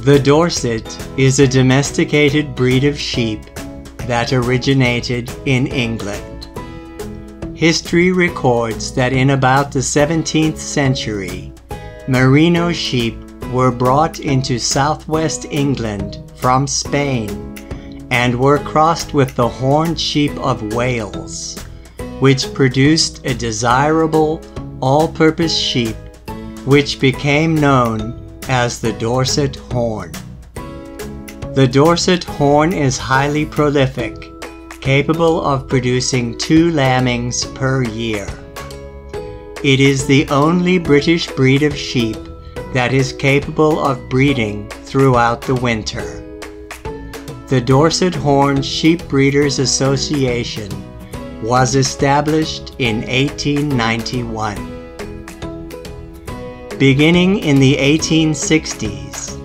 The Dorset is a domesticated breed of sheep that originated in England. History records that in about the 17th century, merino sheep were brought into southwest England from Spain and were crossed with the horned sheep of Wales, which produced a desirable all-purpose sheep which became known as the Dorset Horn. The Dorset Horn is highly prolific, capable of producing two lambings per year. It is the only British breed of sheep that is capable of breeding throughout the winter. The Dorset Horn Sheep Breeders Association was established in 1891. Beginning in the 1860s,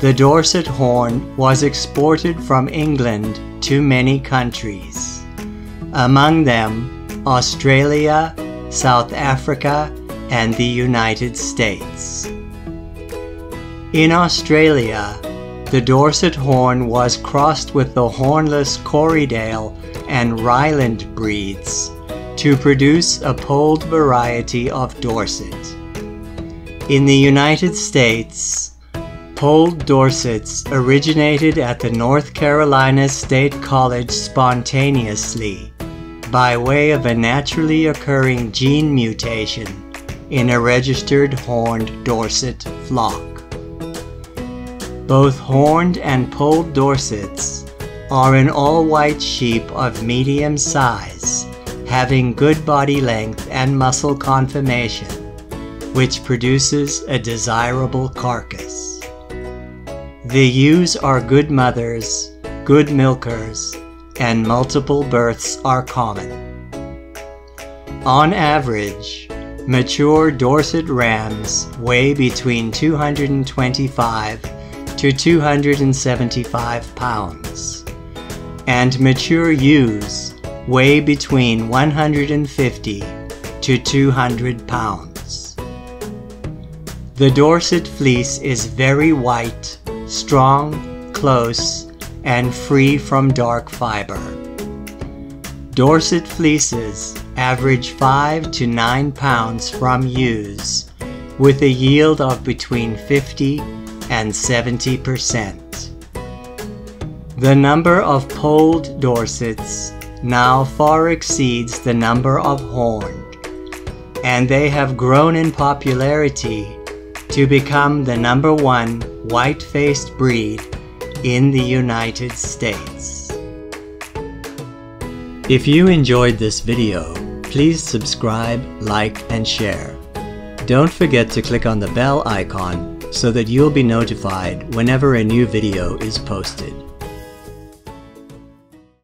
the Dorset horn was exported from England to many countries, among them Australia, South Africa, and the United States. In Australia, the Dorset horn was crossed with the hornless Corriedale and Ryeland breeds to produce a polled variety of Dorset. In the United States, polled Dorsets originated at the North Carolina State College spontaneously by way of a naturally occurring gene mutation in a registered horned Dorset flock. Both horned and polled Dorsets are an all-white sheep of medium size, having good body length and muscle conformation which produces a desirable carcass. The ewes are good mothers, good milkers, and multiple births are common. On average, mature Dorset rams weigh between 225 to 275 pounds, and mature ewes weigh between 150 to 200 pounds. The Dorset fleece is very white, strong, close, and free from dark fiber. Dorset fleeces average 5 to 9 pounds from ewes, with a yield of between 50 and 70 percent. The number of polled Dorsets now far exceeds the number of horned, and they have grown in popularity to become the number one white-faced breed in the United States. If you enjoyed this video, please subscribe, like, and share. Don't forget to click on the bell icon so that you'll be notified whenever a new video is posted.